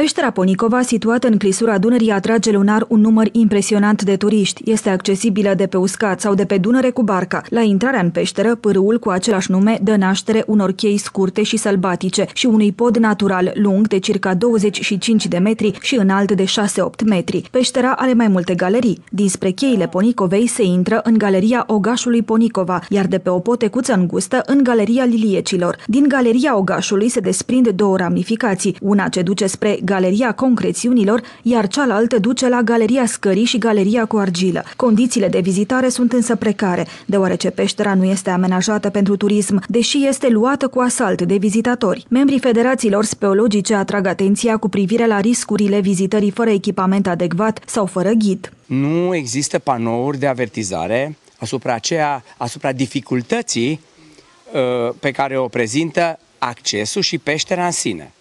Peștera Ponicova, situată în clisura Dunării, atrage lunar un număr impresionant de turiști. Este accesibilă de pe uscat sau de pe Dunăre cu barca. La intrarea în peșteră, pârâul cu același nume dă naștere unor chei scurte și sălbatice și unui pod natural lung de circa 25 de metri și înalt de 6-8 metri. Peștera are mai multe galerii. Dinspre cheile Ponicovei se intră în galeria Ogașului Ponicova, iar de pe o potecuță îngustă în galeria Liliecilor. Din galeria Ogașului se desprind două ramificații, una ce duce spre Galeria Concrețiunilor, iar cealaltă duce la Galeria Scării și Galeria cu argilă. Condițiile de vizitare sunt însă precare, deoarece peștera nu este amenajată pentru turism, deși este luată cu asalt de vizitatori. Membrii federațiilor speologice atrag atenția cu privire la riscurile vizitării fără echipament adecvat sau fără ghid. Nu există panouri de avertizare asupra, aceea, asupra dificultății uh, pe care o prezintă accesul și peștera în sine.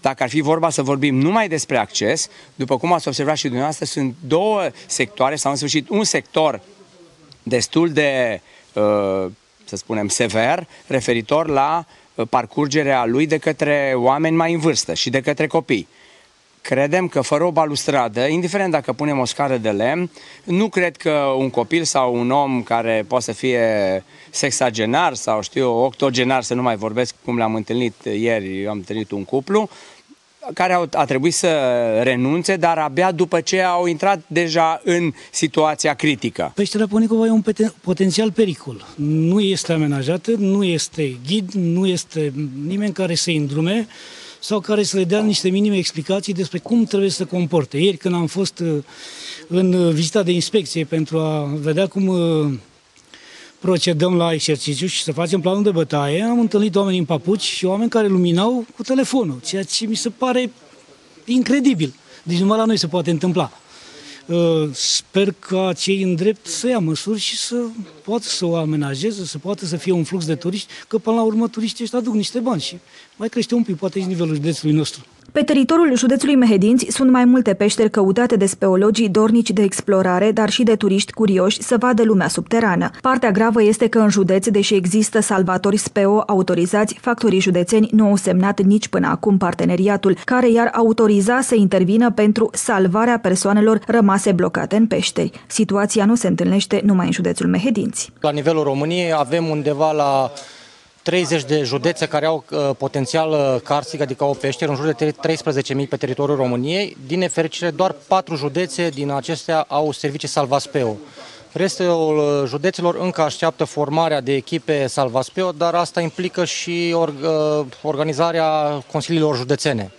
Dacă ar fi vorba să vorbim numai despre acces, după cum ați observat și dumneavoastră, sunt două sectoare, sau în sfârșit un sector destul de, uh, să spunem, sever, referitor la uh, parcurgerea lui de către oameni mai în vârstă și de către copii. Credem că fără o balustradă, indiferent dacă punem o scară de lemn, nu cred că un copil sau un om care poate să fie sexagenar sau știu, octogenar, să nu mai vorbesc cum l-am întâlnit ieri, eu am întâlnit un cuplu, care au, a trebuit să renunțe, dar abia după ce au intrat deja în situația critică. Peștera Ponicova e un potențial pericol. Nu este amenajată, nu este ghid, nu este nimeni care să îndrume sau care să le dea niște minime explicații despre cum trebuie să se comporte. Ieri când am fost uh, în vizita de inspecție pentru a vedea cum uh, procedăm la exercițiu și să facem planul de bătaie, am întâlnit oameni în papuci și oameni care luminau cu telefonul, ceea ce mi se pare incredibil. Deci numai la noi se poate întâmpla. Uh, sper ca cei în drept să ia măsuri și să poată să o amenajeze, să poată să fie un flux de turiști, că până la urmă turiștii ăștia aduc niște bani și mai crește un pic, poate și nivelul județului nostru. Pe teritoriul județului Mehedinți sunt mai multe peșteri căutate de speologii dornici de explorare, dar și de turiști curioși să vadă lumea subterană. Partea gravă este că în județ, deși există salvatori speo autorizați, factorii județeni nu au semnat nici până acum parteneriatul, care i-ar autoriza să intervină pentru salvarea persoanelor rămase blocate în peșteri. Situația nu se întâlnește numai în județul Mehedinți. La nivelul României avem undeva la 30 de județe care au uh, potențial uh, carsic, adică au peșteri, în jur de 13.000 pe teritoriul României. Din nefericire, doar 4 județe din acestea au servicii Salvaspeo. Restul uh, județelor încă așteaptă formarea de echipe Salvaspeo, dar asta implică și or, uh, organizarea consiliilor județene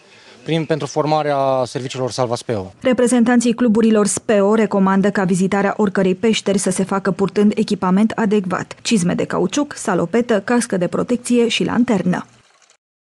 prin pentru formarea serviciilor Salvaspeo. Reprezentanții cluburilor SPEO recomandă ca vizitarea oricărei peșteri să se facă purtând echipament adecvat, cizme de cauciuc, salopetă, cască de protecție și lanternă.